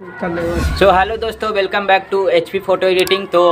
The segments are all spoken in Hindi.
सो हेलो दोस्तों welcome back to H P photo editing तो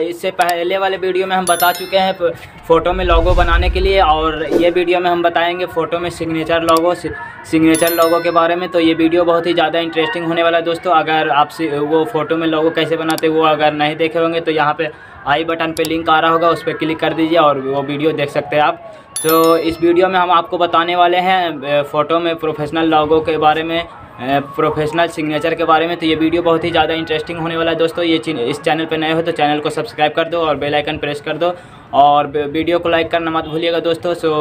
इससे पहले वाले वीडियो में हम बता चुके हैं फ़ोटो में लोगो बनाने के लिए और ये वीडियो में हम बताएँगे फ़ोटो में सिग्नेचर लोगो सिग्नेचर लोगो के बारे में। तो ये वीडियो बहुत ही ज़्यादा इंटरेस्टिंग होने वाला है दोस्तों। अगर आप वो फ़ोटो में लोगो कैसे बनाते वो अगर नहीं देखे होंगे तो यहाँ पर आई बटन पर लिंक आ रहा होगा, उस पर क्लिक कर दीजिए और वो वीडियो देख सकते हैं आप। तो इस वीडियो में हम आपको बताने वाले हैं फ़ोटो में प्रोफेशनल लोगो के बारे में प्रोफेशनल सिग्नेचर के बारे में। तो ये वीडियो बहुत ही ज़्यादा इंटरेस्टिंग होने वाला है दोस्तों। ये इस चैनल पे नए हो तो चैनल को सब्सक्राइब कर दो और बेल आइकन प्रेस कर दो। और वीडियो को लाइक करना मत भूलिएगा दोस्तों। सो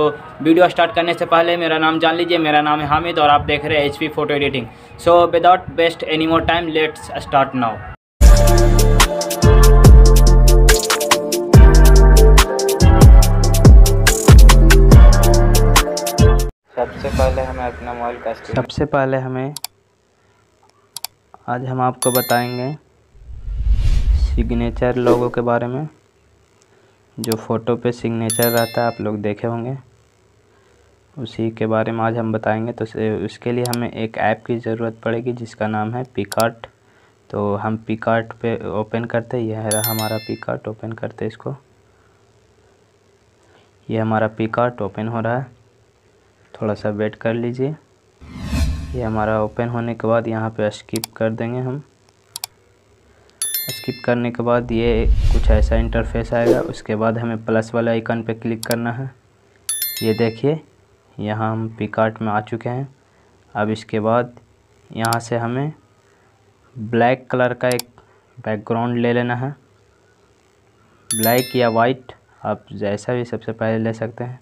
वीडियो स्टार्ट करने से पहले मेरा नाम जान लीजिए। मेरा नाम है हामिद और आप देख रहे हैं H P photo editing so without best any more time let's start now सबसे पहले हमें अपना मोबाइल का सबसे पहले हमें आज हम आपको बताएँगे सिग्नेचर लोगों के बारे में। जो फ़ोटो पे सिग्नेचर रहता है, आप लोग देखे होंगे। उसी के बारे में आज हम बताएँगे। तो उसके लिए हमें एक ऐप की ज़रूरत पड़ेगी, जिसका नाम है पिकार्ट तो हम पिकार्ट पे ओपन करते, यह है हमारा पिकार्ट ओपन करते इसको। ये हमारा पिकार्ट ओपन हो रहा है। थोड़ा सा वेट कर लीजिए। ये हमारा ओपन होने के बाद यहाँ पे स्किप कर देंगे हम। स्किप करने के बाद ये कुछ ऐसा इंटरफेस आएगा, उसके बाद हमें प्लस वाला आइकन पे क्लिक करना है। ये देखिए, यहाँ हम पिकार्ट में आ चुके हैं। अब इसके बाद यहाँ से हमें ब्लैक कलर का एक बैकग्राउंड ले लेना है। ब्लैक या वाइट आप जैसा भी सबसे पहले ले सकते हैं।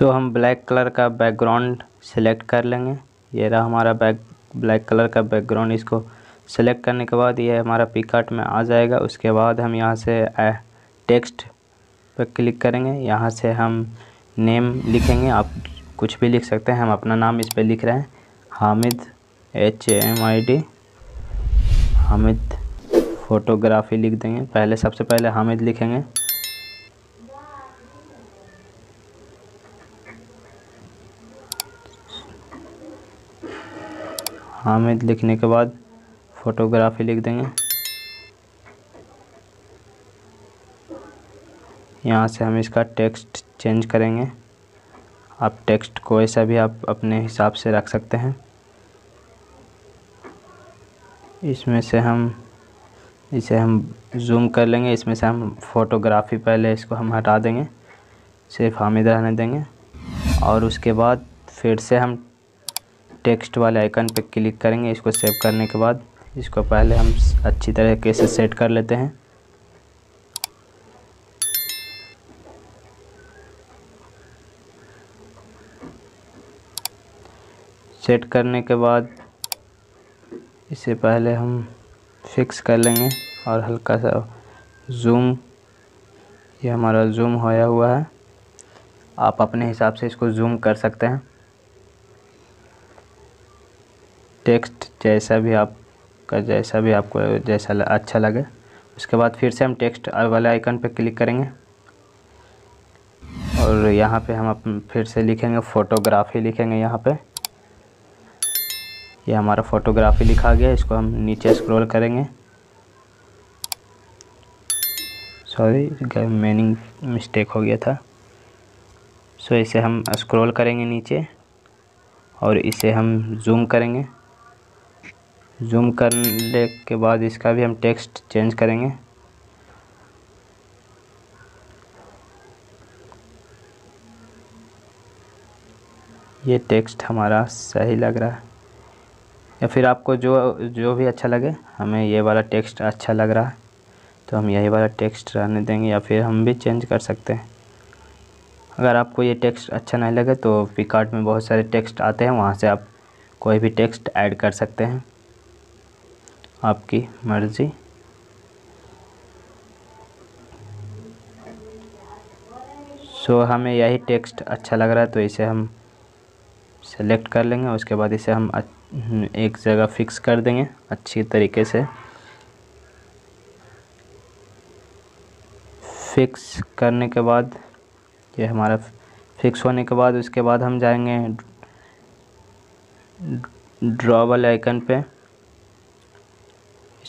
सो हम ब्लैक कलर का बैकग्राउंड सेलेक्ट कर लेंगे। ये रहा हमारा बैक ब्लैक कलर का बैकग्राउंड इसको सेलेक्ट करने के बाद ये हमारा पिकार्ट में आ जाएगा। उसके बाद हम यहाँ से टेक्स्ट पर क्लिक करेंगे। यहाँ से हम नेम लिखेंगे। आप कुछ भी लिख सकते हैं। हम अपना नाम इस पर लिख रहे हैं। Hamid H M I D Hamid photography लिख देंगे। पहले, सबसे पहले हामिद लिखेंगे। हामिद लिखने के बाद फ़ोटोग्राफी लिख देंगे। यहाँ से हम इसका टेक्स्ट चेंज करेंगे। आप टेक्स्ट को ऐसा भी आप अपने हिसाब से रख सकते हैं। इसमें से हम, इसे हम जूम कर लेंगे। इसमें से हम फ़ोटोग्राफी पहले इसको हम हटा देंगे। सिर्फ़ हामिद रहने देंगे। और उसके बाद फिर से हम टेक्स्ट वाले आइकन पर क्लिक करेंगे, इसको सेव करने के बाद इसको पहले हम अच्छी तरीके से सेट कर लेते हैं। सेट करने के बाद इसे पहले हम फिक्स कर लेंगे और हल्का सा जूम, ये हमारा जूम होया हुआ है। आप अपने हिसाब से इसको जूम कर सकते हैं। टेक्स्ट जैसा भी आपका, जैसा भी आपको जैसा अच्छा लगे। उसके बाद फिर से हम टेक्स्ट वाले आइकन पर क्लिक करेंगे। और यहाँ पे हम फिर से लिखेंगे फ़ोटोग्राफी लिखेंगे यहाँ पे। ये हमारा फ़ोटोग्राफी लिखा गया, इसको हम नीचे स्क्रॉल करेंगे। सॉरी मीनिंग मिस्टेक हो गया था। सो इसे हम स्क्रॉल करेंगे नीचे और इसे हम जूम करेंगे। जूम करने के बाद इसका भी हम टेक्स्ट चेंज करेंगे। ये टेक्स्ट हमारा सही लग रहा है। या फिर आपको जो जो भी अच्छा लगे, हमें ये वाला टेक्स्ट अच्छा लग रहा है तो हम यही वाला टेक्स्ट रहने देंगे या फिर हम भी चेंज कर सकते हैं। अगर आपको ये टेक्स्ट अच्छा नहीं लगे तो पिकार्ट में बहुत सारे टेक्स्ट आते हैं, वहाँ से आप कोई भी टेक्स्ट ऐड कर सकते हैं। आपकी मर्ज़ी। सो हमें यही टेक्स्ट अच्छा लग रहा है तो इसे हम सेलेक्ट कर लेंगे, उसके बाद इसे हम एक जगह फिक्स कर देंगे, अच्छी तरीके से। फिक्स करने के बाद, ये हमारा फिक्स होने के बाद, उसके बाद हम जाएँगे ड्रॉबल आइकन पे।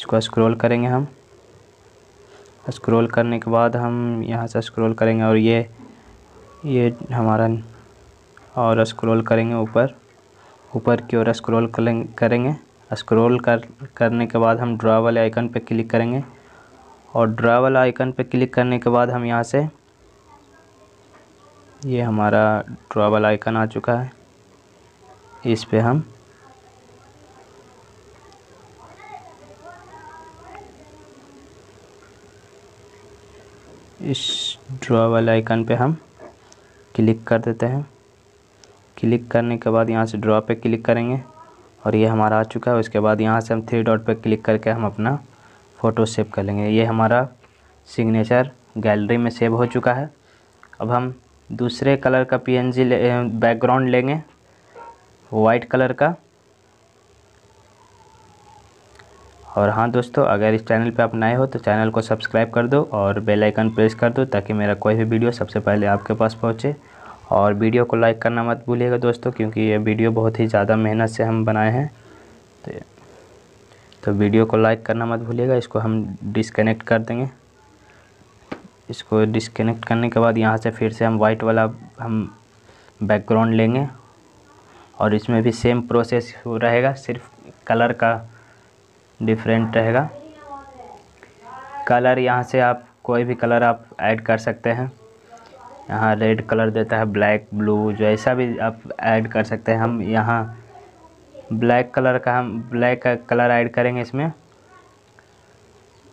इसको स्क्रॉल करेंगे हम। स्क्रॉल करने के बाद हम यहाँ से स्क्रॉल करेंगे और ये ये हमारा और स्क्रॉल करेंगे ऊपर। ऊपर की ओर स्क्रॉल करेंगे। स्क्रॉल कर, करने के बाद हम ड्रा वाले आइकन पर क्लिक करेंगे। और ड्रा वाला आइकन पर क्लिक करने के बाद हम यहाँ से, ये हमारा ड्रा वाला आइकन आ चुका है। इस पे हम इस ड्रॉ वाले आइकन पे हम क्लिक कर देते हैं। क्लिक करने के बाद यहाँ से ड्रॉ पे क्लिक करेंगे और ये हमारा आ चुका है। उसके बाद यहाँ से हम थ्री डॉट पे क्लिक करके हम अपना फ़ोटो सेव कर लेंगे। ये हमारा सिग्नेचर गैलरी में सेव हो चुका है। अब हम दूसरे कलर का पीएनजी ले बैकग्राउंड लेंगे। वाइट कलर का। और हाँ दोस्तों, अगर इस चैनल पे आप नए हो तो चैनल को सब्सक्राइब कर दो और बेल आइकन प्रेस कर दो ताकि मेरा कोई भी वीडियो सबसे पहले आपके पास पहुँचे। और वीडियो को लाइक करना मत भूलिएगा दोस्तों, क्योंकि ये वीडियो बहुत ही ज़्यादा मेहनत से हम बनाए हैं। तो तो वीडियो को लाइक करना मत भूलिएगा, इसको हम डिसकनेक्ट कर देंगे। इसको डिसकनेक्ट करने के बाद यहाँ से फिर से हम वाइट वाला हम बैकग्राउंड लेंगे। और इसमें भी सेम प्रोसेस रहेगा, सिर्फ़ कलर का डिफरेंट रहेगा। कलर यहाँ से आप कोई भी कलर आप ऐड कर सकते हैं। यहाँ रेड कलर देता है, ब्लैक, ब्लू जो ऐसा भी आप ऐड कर सकते हैं। हम यहाँ ब्लैक कलर का हम ब्लैक का कलर ऐड करेंगे इसमें।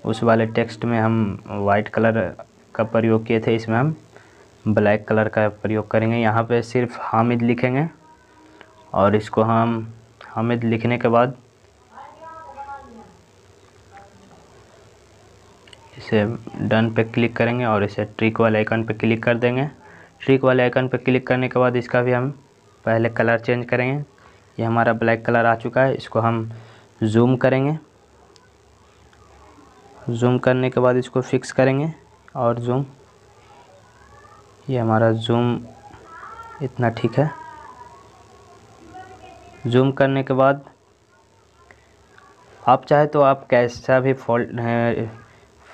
उस वाले टेक्स्ट में हम वाइट कलर का प्रयोग किए थे, इसमें हम ब्लैक कलर का प्रयोग करेंगे। यहाँ पे सिर्फ़ हामिद लिखेंगे और इसको हम हामिद लिखने के बाद इसे डन पे क्लिक करेंगे और इसे ट्रिक वाले आइकन पे क्लिक कर देंगे। ट्रिक वाले आइकन पे क्लिक करने के बाद इसका भी हम पहले कलर चेंज करेंगे। ये हमारा ब्लैक कलर आ चुका है, इसको हम जूम करेंगे। जूम करने के बाद इसको फिक्स करेंगे और जूम। ये हमारा जूम इतना ठीक है। जूम करने के बाद आप चाहे तो आप कैसा भी फॉल्ट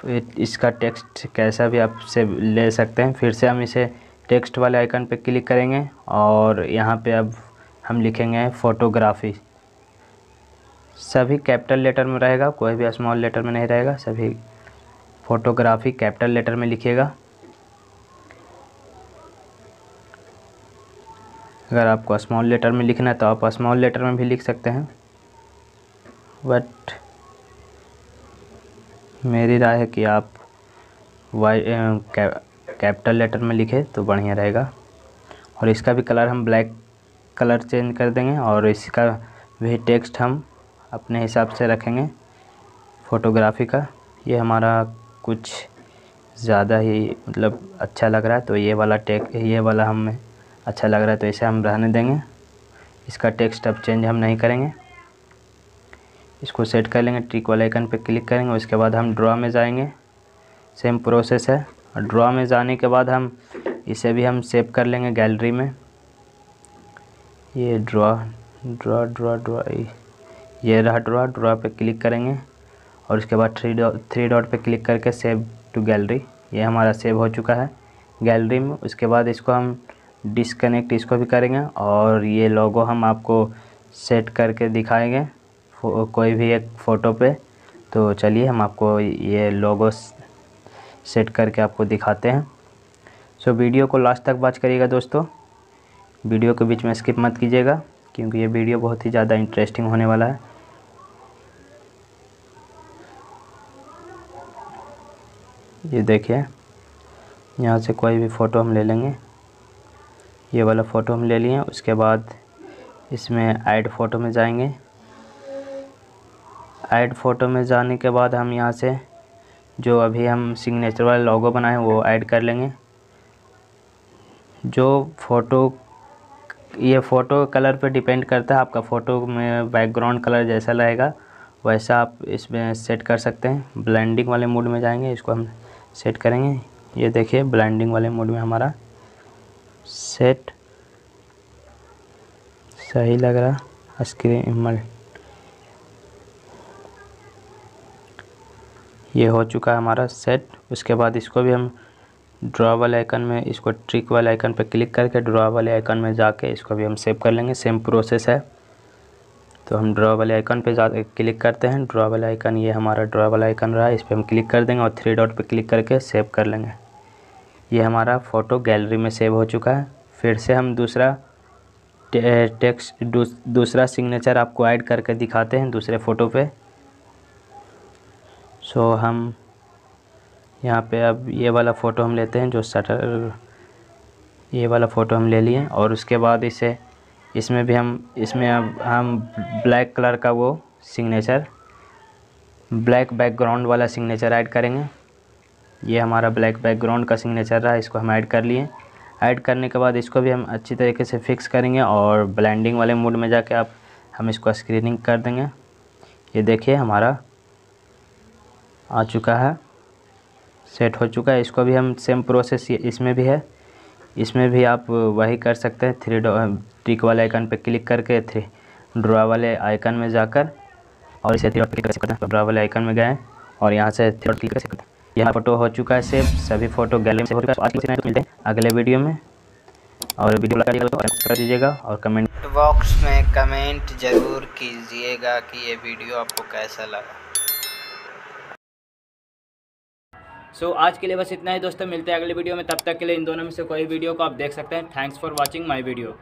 इसका टेक्स्ट कैसा भी आप से ले सकते हैं। फिर से हम इसे टेक्स्ट वाले आइकन पे क्लिक करेंगे और यहाँ पे अब हम लिखेंगे फ़ोटोग्राफी सभी कैपिटल लेटर में रहेगा, कोई भी स्मॉल लेटर में नहीं रहेगा। सभी फ़ोटोग्राफी कैपिटल लेटर में लिखिएगा। अगर आपको स्मॉल लेटर में लिखना है तो आप स्मॉल लेटर में भी लिख सकते हैं। बट मेरी राय है कि आप वाई कैपिटल लेटर में लिखें तो बढ़िया रहेगा। और इसका भी कलर हम ब्लैक कलर चेंज कर देंगे और इसका भी टेक्स्ट हम अपने हिसाब से रखेंगे फ़ोटोग्राफी का। ये हमारा कुछ ज़्यादा ही मतलब अच्छा लग रहा है तो ये वाला टेक, ये वाला हमें अच्छा लग रहा है तो इसे हम रहने देंगे। इसका टेक्स्ट अब चेंज हम नहीं करेंगे। इसको सेट कर लेंगे, ट्रिक वाले आइकन पे क्लिक करेंगे, उसके बाद हम ड्रॉ में जाएँगे। सेम प्रोसेस है। और ड्रॉ में जाने के बाद हम इसे भी हम सेव कर लेंगे गैलरी में। ये ड्रॉ ड्रॉ ड्रॉ ड्रॉ, ये रहा ड्रॉ ड्रॉ पे क्लिक करेंगे। और उसके बाद थ्री डॉट थ्री डॉट पे क्लिक करके सेव टू गैलरी। ये हमारा सेव हो चुका है गैलरी में। उसके बाद इसको हम डिसकनेक्ट इसको भी करेंगे। और ये लोगो हम आपको सेट करके दिखाएँगे। कोई भी एक फ़ोटो पे। तो चलिए हम आपको ये लोगो सेट करके आपको दिखाते हैं। सो वीडियो को लास्ट तक बात करिएगा दोस्तों। वीडियो के बीच में स्किप मत कीजिएगा, क्योंकि ये वीडियो बहुत ही ज़्यादा इंटरेस्टिंग होने वाला है। ये देखिए, यहाँ से कोई भी फ़ोटो हम ले लेंगे। ये वाला फ़ोटो हम ले लिए, उसके बाद इसमें ऐड फ़ोटो में जाएँगे। ऐड फ़ोटो में जाने के बाद हम यहाँ से जो अभी हम सिग्नेचर वाला लोगो बनाए वो ऐड कर लेंगे। जो फ़ोटो ये फ़ोटो कलर पे डिपेंड करता है, आपका फ़ोटो में बैकग्राउंड कलर जैसा रहेगा वैसा आप इसमें सेट कर सकते हैं। ब्लेंडिंग वाले मूड में जाएँगे, इसको हम सेट करेंगे। ये देखिए ब्लेंडिंग वाले मूड में हमारा सेट सही लग रहा स्क्रीन ये हो चुका है हमारा सेट उसके बाद इसको भी हम ड्रॉ वाले आइकन में, इसको ट्रिक वाले आइकन पर क्लिक करके ड्रॉ वाले आइकन में जाके इसको भी हम सेव कर लेंगे. सेम प्रोसेस है. तो हम ड्रॉ वाले आइकन पे जा क्लिक करते हैं. ड्रॉ वाला आइकन ये हमारा ड्रॉ वाला आइकन रहा है. इस पर हम क्लिक कर देंगे और थ्री डॉट पे क्लिक करके सेव कर लेंगे. ये हमारा फ़ोटो गैलरी में सेव हो चुका है. फिर से हम दूसरा टेक्स्ट दूसरा सिग्नेचर आपको ऐड करके दिखाते हैं दूसरे फ़ोटो पे. सो हम यहाँ पे अब ये वाला फ़ोटो हम लेते हैं, जो शटर ये वाला फ़ोटो हम ले लिए और उसके बाद इसे, इसमें भी हम, इसमें अब हम ब्लैक कलर का वो सिग्नेचर ब्लैक बैकग्राउंड वाला सिग्नेचर ऐड करेंगे। ये हमारा ब्लैक बैकग्राउंड का सिग्नेचर रहा, इसको हम ऐड कर लिए। ऐड करने के बाद इसको भी हम अच्छी तरीके से फिक्स करेंगे और ब्लेंडिंग वाले मोड में जाके आप, हम इसको स्क्रीनिंग कर देंगे। ये देखिए हमारा आ चुका है। सेट हो चुका है। इसको भी हम सेम प्रोसेस इसमें भी है। इसमें भी आप वही कर सकते हैं। थ्री टिक वाले आइकन पर क्लिक करके थ्री ड्रा वाले आइकन में जाकर और इसे थ्री क्लिक कर ड्रॉ वाले आइकन में गए और यहाँ से थ्री क्लिक कर सकते हैं। यह फ़ोटो हो चुका है सेव सभी फ़ोटो गैलरी से हो चुका है। आज मिलते हैं अगले वीडियो में। और वीडियो तो कर दीजिएगा और कमेंट बॉक्स में कमेंट ज़रूर कीजिएगा कि ये वीडियो आपको कैसा लगा। सो so, आज के लिए बस इतना ही दोस्तों मिलते हैं अगले वीडियो में। तब तक के लिए इन दोनों में से कोई वीडियो को आप देख सकते हैं। Thanks for watching my video